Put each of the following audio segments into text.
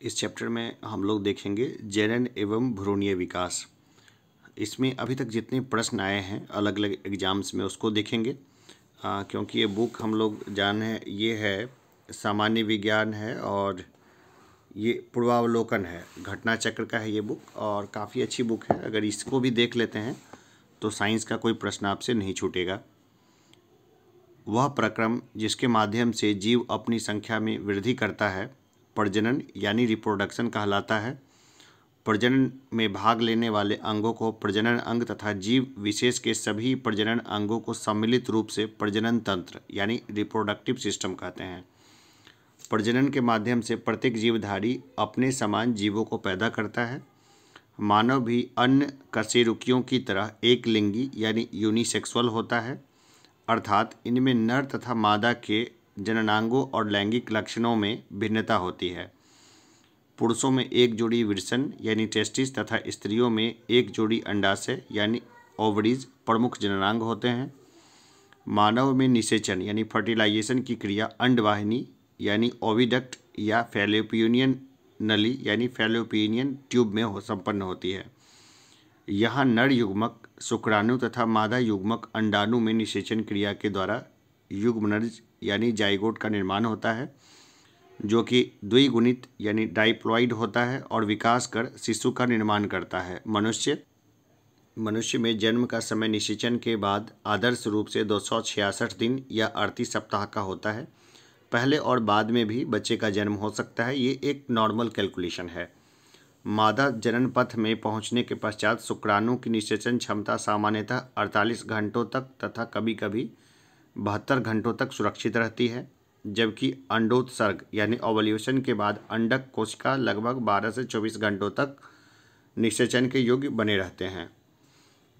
इस चैप्टर में हम लोग देखेंगे जनन एवं भ्रूणीय विकास। इसमें अभी तक जितने प्रश्न आए हैं अलग अलग एग्ज़ाम्स में उसको देखेंगे। आ, क्योंकि ये बुक हम लोग जाने ये है सामान्य विज्ञान है और ये पूर्वावलोकन है। घटना चक्र का है ये बुक और काफ़ी अच्छी बुक है। अगर इसको भी देख लेते हैं तो साइंस का कोई प्रश्न आपसे नहीं छूटेगा। वह प्रक्रम जिसके माध्यम से जीव अपनी संख्या में वृद्धि करता है प्रजनन, यानी रिप्रोडक्शन कहलाता है। प्रजनन में भाग लेने वाले अंगों को प्रजनन अंग तथा जीव, विशेष के सभी प्रजनन अंगों को सम्मिलित रूप से प्रजनन तंत्र, यानी रिप्रोडक्टिव सिस्टम कहते हैं। प्रजनन के माध्यम से प्रत्येक जीवधारी अपने समान जीवों को पैदा करता है। मानव भी अन्य कशेरुकियों की तरह एक लिंगी यानी यूनिसेक्सुअल होता है। अर्थात इनमें नर तथा मादा के जननांगों और लैंगिक लक्षणों में भिन्नता होती है। पुरुषों में एक जोड़ी विरसन यानी टेस्टिस तथा स्त्रियों में एक जोड़ी अंडाशय यानी ओवरीज प्रमुख जननांग होते हैं। मानव में निषेचन यानी फर्टिलाइजेशन की क्रिया अंडवाहिनी यानी ओविडक्ट या फेलोपियनियन नली यानी फैलोपियनियन ट्यूब में हो संपन्न होती है। यहाँ नर युग्मक, शुक्राणु तथा मादा युग्मक अंडाणु में निषेचन क्रिया के द्वारा युग्मनज यानी जाइगोट का निर्माण होता है, जो कि द्विगुणित यानी डाइप्लॉइड होता है और विकास कर शिशु का निर्माण करता है। मनुष्य मनुष्य में जन्म का समय निषेचन के बाद आदर्श रूप से दो सौ छियासठ दिन या अड़तीस सप्ताह का होता है। पहले और बाद में भी बच्चे का जन्म हो सकता है, ये एक नॉर्मल कैलकुलेशन है। मादा जनन पथ में पहुँचने के पश्चात शुक्राणु की निषेचन क्षमता सामान्यतः 48 घंटों तक तथा कभी कभी बहत्तर घंटों तक सुरक्षित रहती है, जबकि अंडोत्सर्ग यानी ओवल्यूशन के बाद अंडक कोशिका लगभग 12 से 24 घंटों तक निषेचन के योग्य बने रहते हैं।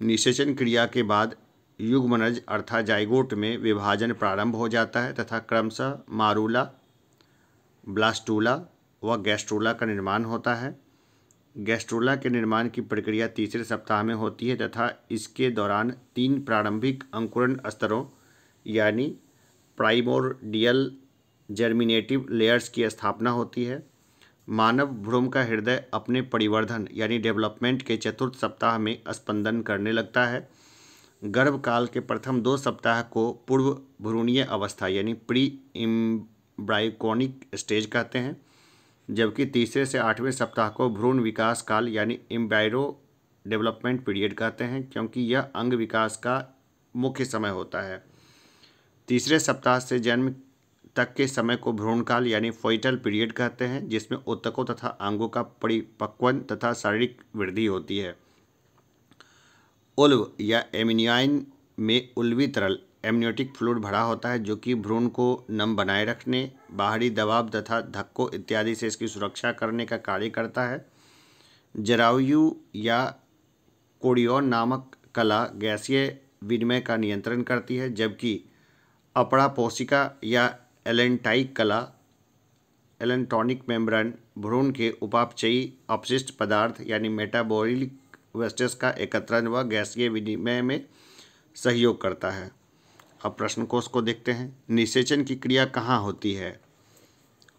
निषेचन क्रिया के बाद युग्मनज अर्थात जाइगोट में विभाजन प्रारंभ हो जाता है तथा क्रमशः मारूला, ब्लास्टूला व गैस्ट्रोला का निर्माण होता है। गैस्ट्रोला के निर्माण की प्रक्रिया तीसरे सप्ताह में होती है तथा इसके दौरान तीन प्रारंभिक अंकुरण स्तरों यानी प्राइमोर्डियल जर्मिनेटिव लेयर्स की स्थापना होती है। मानव भ्रूम का हृदय अपने परिवर्धन यानी डेवलपमेंट के चतुर्थ सप्ताह में स्पंदन करने लगता है। गर्भकाल के प्रथम दो सप्ताह को पूर्व भ्रूणीय अवस्था यानी प्री इम्ब्राइकोनिक स्टेज कहते हैं, जबकि तीसरे से आठवें सप्ताह को भ्रूण विकास काल यानी इम्बायरो डेवलपमेंट पीरियड कहते हैं, क्योंकि यह अंग विकास का मुख्य समय होता है। तीसरे सप्ताह से जन्म तक के समय को भ्रूणकाल यानी फोइटल पीरियड कहते हैं, जिसमें उत्तकों तथा अंगों का परिपक्वन तथा शारीरिक वृद्धि होती है। उल्व या एमिनियाइन में उल्वी तरल, एमनियोटिक फ्लूड भरा होता है, जो कि भ्रूण को नम बनाए रखने, बाहरी दबाव तथा धक्कों इत्यादि से इसकी सुरक्षा करने का कार्य करता है। जरायु या कोडियोन नामक कला गैसीय विनिमय का नियंत्रण करती है, जबकि अपड़ा पोषिका या एलेंटाइक कला, एलेंटॉनिक मेम्ब्रेन, भ्रूण के उपापचयी अपशिष्ट पदार्थ, यानी मेटाबॉलिक वेस्टेस का एकत्रण व गैसीय विनिमय में सहयोग करता है। अब प्रश्न कोष को देखते हैं। निषेचन की क्रिया कहाँ होती है?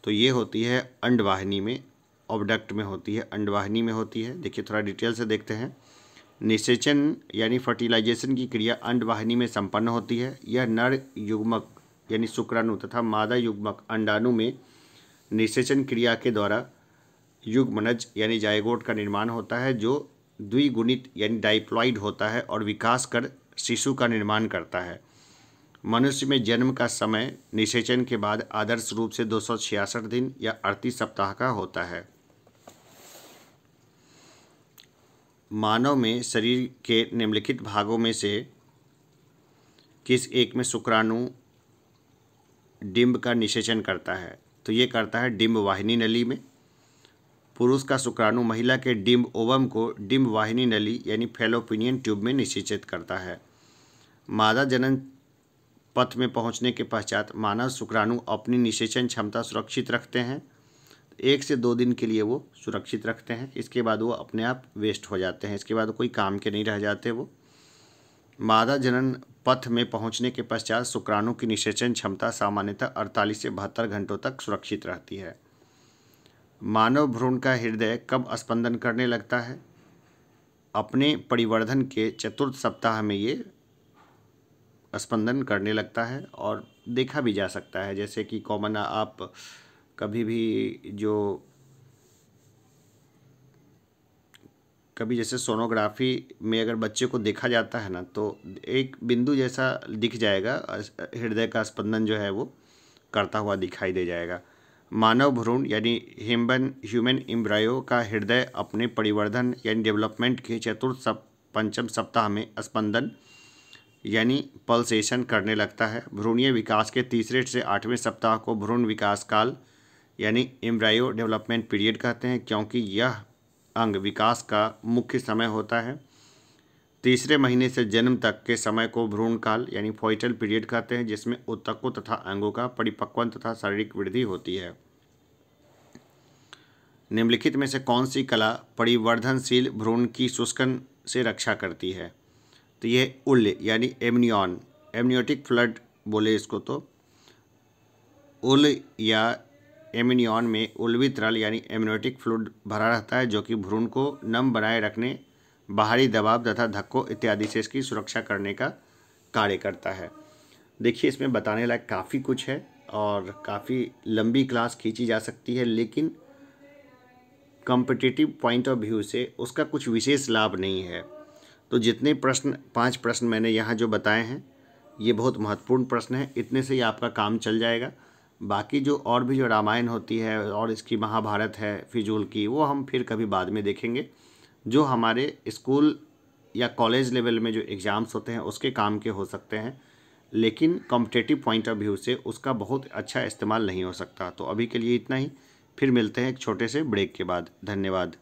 तो ये होती है अंडवाहिनी में, ऑबडक्ट में होती है, अंडवाहिनी में होती है। देखिए, थोड़ा डिटेल से देखते हैं। निषेचन यानी फर्टिलाइजेशन की क्रिया अंडवाहिनी में संपन्न होती है। यह नर युग्मक यानी शुक्राणु तथा मादा युग्मक अंडाणु में निषेचन क्रिया के द्वारा युग्मनज यानी जायगोट का निर्माण होता है, जो द्विगुणित यानी डाइप्लॉइड होता है और विकास कर शिशु का निर्माण करता है। मनुष्य में जन्म का समय निषेचन के बाद आदर्श रूप से दो सौ छियासठ दिन या अड़तीस सप्ताह का होता है। मानव में शरीर के निम्नलिखित भागों में से किस एक में शुक्राणु डिम्ब का निषेचन करता है? तो ये करता है डिम्ब वाहिनी नली में। पुरुष का शुक्राणु महिला के डिम्ब ओवम को डिम्ब वाहिनी नली यानी फेलोपिनियन ट्यूब में निषेचित करता है। मादा जनन पथ में पहुँचने के पश्चात मानव शुक्राणु अपनी निषेचन क्षमता सुरक्षित रखते हैं। एक से दो दिन के लिए वो सुरक्षित रखते हैं। इसके बाद वो अपने आप वेस्ट हो जाते हैं। इसके बाद कोई काम के नहीं रह जाते वो। मादा जनन पथ में पहुँचने के पश्चात शुक्राणु की निषेचन क्षमता सामान्यतः 48 से बहत्तर घंटों तक सुरक्षित रहती है। मानव भ्रूण का हृदय कब स्पंदन करने लगता है? अपने परिवर्धन के चतुर्थ सप्ताह में ये स्पंदन करने लगता है और देखा भी जा सकता है। जैसे कि कॉमन, आप कभी भी जो, कभी जैसे सोनोग्राफी में अगर बच्चे को देखा जाता है ना तो एक बिंदु जैसा दिख जाएगा हृदय का स्पंदन जो है वो करता हुआ दिखाई दे जाएगा। मानव भ्रूण यानी ह्यूमन ह्यूमन इम्ब्रायो का हृदय अपने परिवर्धन यानी डेवलपमेंट के चतुर्थ सप, पंचम सप्ताह में स्पंदन यानी पल्सेशन करने लगता है। भ्रूणीय विकास के तीसरे से आठवें सप्ताह को भ्रूण विकास काल यानी एम्ब्रायो डेवलपमेंट पीरियड कहते हैं, क्योंकि यह अंग विकास का मुख्य समय होता है। तीसरे महीने से जन्म तक के समय को भ्रूण काल यानी फोइटल पीरियड कहते हैं, जिसमें उत्तकों तथा अंगों का परिपक्वन तथा शारीरिक वृद्धि होती है। निम्नलिखित में से कौन सी कला परिवर्धनशील भ्रूण की शुष्कन से रक्षा करती है? तो यह उल्ल यानी एमनियन, एमनियोटिक फ्लड बोले इसको तो। उल या एमिनियन में उल्वी तरल यानी एमिनोटिक फ्लूड भरा रहता है, जो कि भ्रूण को नम बनाए रखने, बाहरी दबाव तथा धक्कों इत्यादि से इसकी सुरक्षा करने का कार्य करता है। देखिए, इसमें बताने लायक काफ़ी कुछ है और काफ़ी लंबी क्लास खींची जा सकती है, लेकिन कॉम्पिटिटिव पॉइंट ऑफ़ व्यू से उसका कुछ विशेष लाभ नहीं है। तो जितने प्रश्न, पाँच प्रश्न मैंने यहाँ जो बताए हैं, ये बहुत महत्वपूर्ण प्रश्न है। इतने से ही आपका काम चल जाएगा। बाकी जो और भी जो रामायण होती है और इसकी महाभारत है फिजूल की, वो हम फिर कभी बाद में देखेंगे। जो हमारे स्कूल या कॉलेज लेवल में जो एग्ज़ाम्स होते हैं, उसके काम के हो सकते हैं, लेकिन कॉम्पिटेटिव पॉइंट ऑफ़ व्यू से उसका बहुत अच्छा इस्तेमाल नहीं हो सकता। तो अभी के लिए इतना ही, फिर मिलते हैं एक छोटे से ब्रेक के बाद। धन्यवाद।